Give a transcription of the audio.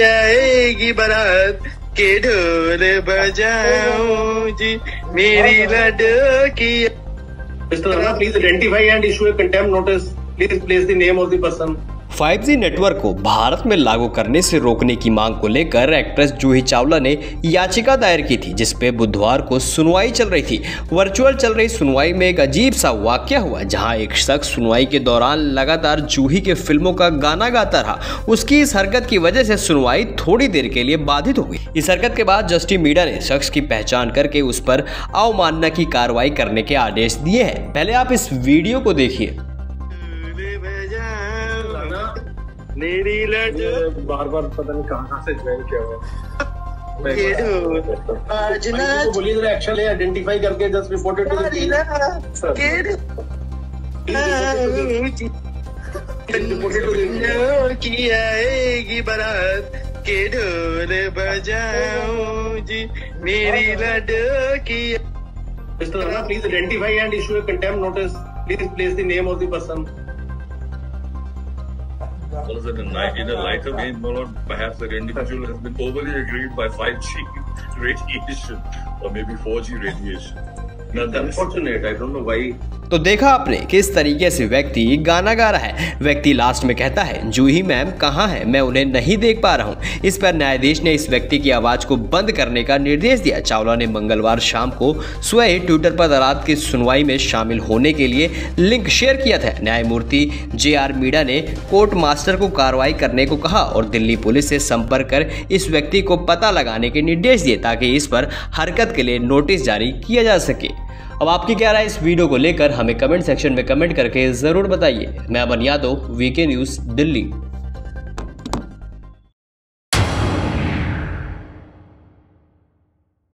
आएगी बारात के ढोल बजाओ जी मेरी लड्डू की Mr. Rana, please identify and issue a contempt notice. Please place the name of the person. 5G network को भारत में लागू करने से रोकने की मांग को लेकर एक्ट्रेस जूही चावला ने याचिका दायर की थी जिसपे बुधवार को सुनवाई चल रही थी। वर्चुअल चल रही सुनवाई में एक अजीब सा वाक्य हुआ, जहाँ एक शख्स सुनवाई के दौरान लगातार जूही के फ़िल्मों का गाना गाता रहा। उसकी इस हरकत की वजह से सुनवाई थोड़ी देर के लिए बाधित हो गई। इस हरकत के बाद जस्टिस मीडिया ने शख्स की पहचान करके उस पर अवमानना की कार्रवाई करने के आदेश दिए हैं। पहले आप इस वीडियो को देखिए। मेरी लड्डू बार बार पता नहीं कहाँ कहाँ से ज्वाइन किया हुआ ले आइडेंटिफाई करके जस्ट रिपोर्टेड टू हमारी लड्डू के ढोल जी रिपोर्टेड टू नो की आएगी बारात के ढोल बजाओ जी। मेरी लड्डू की Mr. Rana, please identify and issue a contempt notice. Please place the name of the person. Well, it a lighter vein, or perhaps that individual has been overly aggrieved by 5G radiation or maybe 4G radiation. It's unfortunate. I don't know why. तो देखा आपने किस तरीके से व्यक्ति गाना गा रहा है। व्यक्ति लास्ट में कहता है जूही मैम, कहाँ है? मैं उन्हें नहीं देख पा रहा हूँ। इस पर न्यायाधीश ने इस व्यक्ति की आवाज़ को बंद करने का निर्देश दिया। चावला ने मंगलवार शाम को स्वयं ट्विटर पर अदालत की सुनवाई में शामिल होने के लिए लिंक शेयर किया था। न्यायमूर्ति जे आर मीडा ने कोर्ट मास्टर को कार्रवाई करने को कहा और दिल्ली पुलिस से संपर्क कर इस व्यक्ति को पता लगाने के निर्देश दिए ताकि इस पर हरकत के लिए नोटिस जारी किया जा सके। अब आपकी क्या राय इस वीडियो को लेकर हमें कमेंट सेक्शन में कमेंट करके ज़रूर बताइए। मैं अमन यादव वीके न्यूज़ दिल्ली।